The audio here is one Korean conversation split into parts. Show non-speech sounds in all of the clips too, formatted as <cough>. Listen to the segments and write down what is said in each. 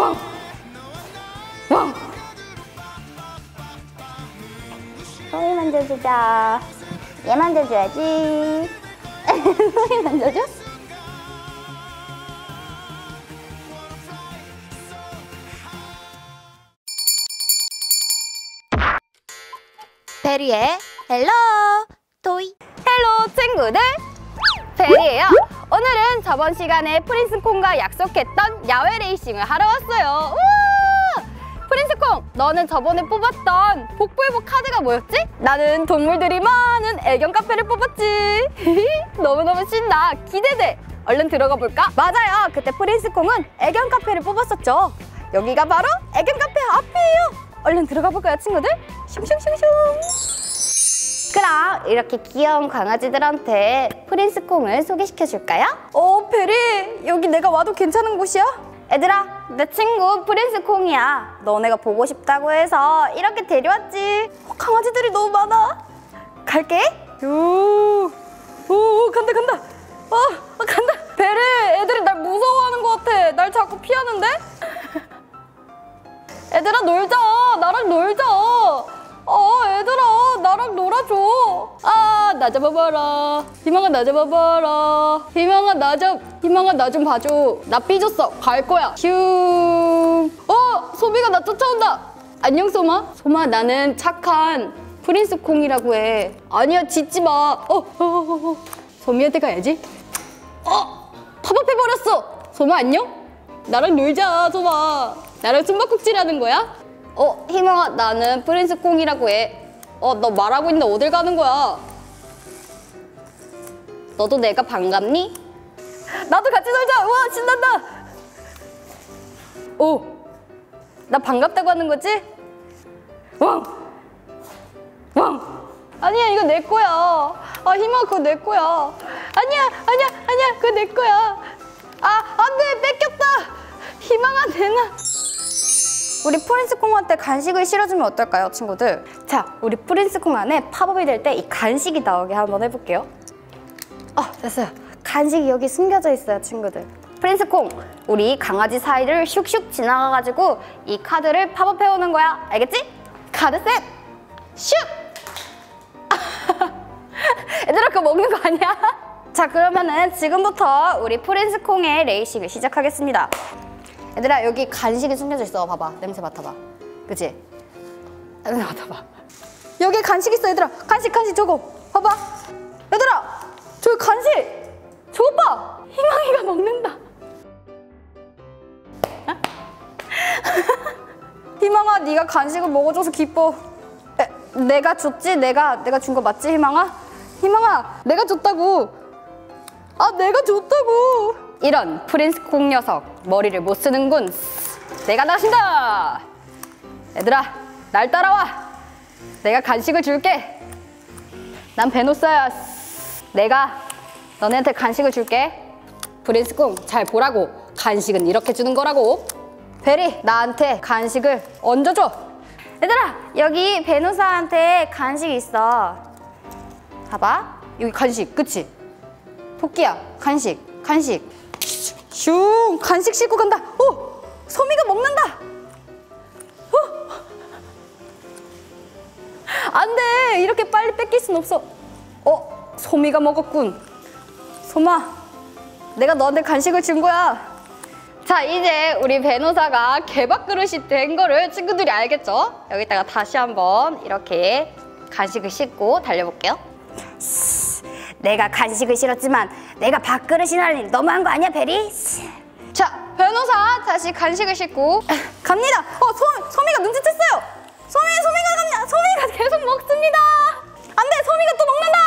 왕! 왕! 소미 만져주자. 얘 만져줘야지. <laughs> 소미 만져줘? 베리의 헬로 토이 헬로 친구들 베리예요 오늘은 저번 시간에 프린스콩과 약속했던 야외 레이싱을 하러 왔어요 우와! 프린스콩 너는 저번에 뽑았던 복불복 카드가 뭐였지? 나는 동물들이 많은 애견 카페를 뽑았지 <laughs> 너무너무 신나 기대돼 얼른 들어가 볼까? 맞아요 그때 프린스콩은 애견 카페를 뽑았었죠 여기가 바로 애견 카페 앞이에요 얼른 들어가 볼까요 친구들? 슝슝슝슝 그럼 이렇게 귀여운 강아지들한테 프린스콩을 소개시켜 줄까요? 어 베리 여기 내가 와도 괜찮은 곳이야? 얘들아 내 친구 프린스콩이야. 너네가 보고 싶다고 해서 이렇게 데려왔지. 어, 강아지들이 너무 많아. 갈게. 오, 오 간다 간다. 어, 어 간다. 베리 애들이 날 무서워하는 것 같아. 날 자꾸 피하는데? <laughs> 얘들아 놀자. 나랑 놀자 나랑 놀아줘. 아 나 잡아봐라. 희망아 나 잡아봐라. 희망아 나 잡 희망아 나 좀 봐줘. 나 삐졌어. 갈 거야. 슝 어 소비가 나 쫓아온다. 안녕 소마. 소마 나는 착한 프린스 콩이라고 해. 아니야 짖지 마 어 어, 어, 어, 어. 소미한테 가야지. 어 팝업해버렸어. 소마 안녕? 나랑 놀자 소마. 나랑 숨바꼭질하는 거야? 어, 희망아, 나는 프린스 콩이라고 해. 어, 너 말하고 있는데 어딜 가는 거야? 너도 내가 반갑니? 나도 같이 놀자! 우와, 신난다! 오, 나 반갑다고 하는 거지? 왕! 왕! 아니야, 이거 내 거야. 아, 희망아, 그거 내 거야. 아니야, 아니야, 아니야, 그거 내 거야. 아, 안 돼, 뺏겼다! 희망아, 내놔. 우리 프린스콩 한테 간식을 실어주면 어떨까요, 친구들? 자, 우리 프린스콩 안에 팝업이 될 때 이 간식이 나오게 한번 해볼게요. 아, 됐어요. 간식이 여기 숨겨져 있어요, 친구들. 프린스콩, 우리 강아지 사이를 슉슉 지나가가지고 이 카드를 팝업해오는 거야. 알겠지? 카드 set! 슉! <laughs> 얘들아, 그거 먹는 거 아니야? <laughs> 자, 그러면은 지금부터 우리 프린스콩의 레이싱을 시작하겠습니다. 얘들아 여기 간식이 숨겨져 있어. 봐봐. 냄새 맡아봐. 그치? 냄새 맡아봐. 여기 간식 있어 얘들아. 간식 간식 저거 봐봐. 얘들아 저기 간식. 저거 봐. 희망이가 먹는다. <laughs> 희망아 네가 간식을 먹어줘서 기뻐. 에, 내가 줬지? 내가 내가 준 거 맞지 희망아? 희망아 내가 줬다고. 아 내가 줬다고 이런 프린스 콩 녀석 머리를 못 쓰는군. 내가 나신다! 얘들아 날 따라와. 내가 간식을 줄게. 난 베노사야. 내가 너네한테 간식을 줄게. 프린스 콩 잘 보라고. 간식은 이렇게 주는 거라고. 베리 나한테 간식을 얹어줘. 얘들아 여기 베노사한테 간식 있어. 봐봐. 여기 간식 그치? 토끼야 간식 간식 슝 간식 싣고 간다. 오 소미가 먹는다. 어? 안돼 이렇게 빨리 뺏길 순 없어. 어 소미가 먹었군. 소마 내가 너한테 간식을 준 거야. 자 이제 우리 변호사가 개밥 그릇이 된 거를 친구들이 알겠죠? 여기다가 다시 한번 이렇게 간식을 싣고 달려볼게요 내가 간식을 실었지만 내가 밥그릇이라니 너무한 거 아니야 베리? 자 변호사 다시 간식을 싣고. 갑니다. 어 소, 소미가 눈치챘어요. 소미 소미가 갑니다. 소미가 계속 먹습니다. 안돼 소미가 또 먹는다.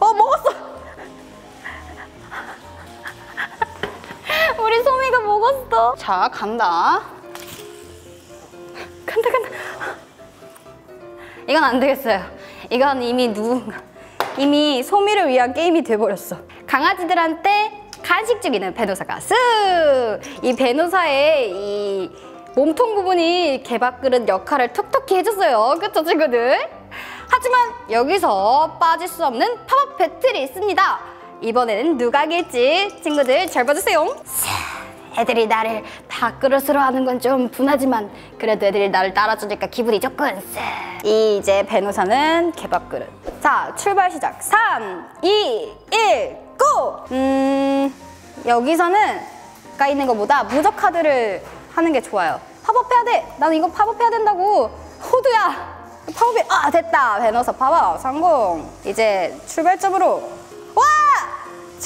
어 먹었어. <laughs> 우리 소미가 먹었어. 자 간다. 간다 간다. 이건 안 되겠어요 이건 이미 누군가 이미 소미를 위한 게임이 돼버렸어. 강아지들한테 간식 주기는 배노사가 쓱이 배노사의 이 몸통 부분이 개밥그릇 역할을 톡톡히 해줬어요. 그쵸 친구들? 하지만 여기서 빠질 수 없는 팝업 배틀이 있습니다. 이번에는 누가 이길지 친구들 잘 봐주세요 애들이 나를 밥그릇으로 하는 건 좀 분하지만 그래도 애들이 나를 따라주니까 기분이 조금 쎄. 이제 베노사는 개밥그릇. 자, 출발 시작. 3, 2, 1, go! 음, 여기서는 가 있는 것보다 무적 카드를 하는 게 좋아요. 팝업해야 돼. 나는 이거 팝업해야 된다고. 호두야. 팝업이 아 됐다. 베노사 팝업 성공. 이제 출발점으로 와!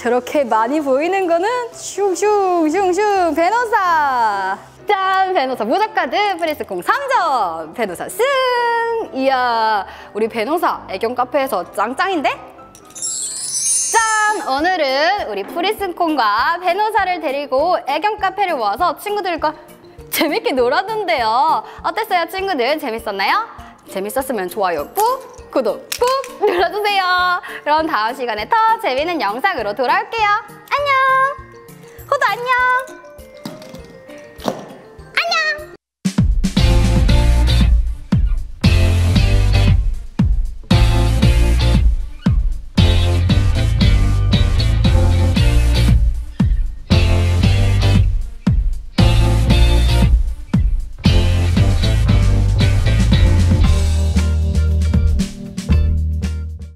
저렇게 많이 보이는 거는 슝슝슝슝 베노사. 짠 베노사 무적 카드 프린스콩 3점. 베노사 승. 이야 우리 베노사 애견 카페에서 짱짱인데? 짠! 오늘은 우리 프린스콩과 베노사를 데리고 애견 카페를 모아서 친구들과 재밌게 놀았는데요. 어땠어요, 친구들? 재밌었나요? 재밌었으면 좋아요 꾹, 구독 꾹 눌러주세요. 그럼 다음 시간에 더 재밌는 영상으로 돌아올게요. 안녕! 호도 안녕!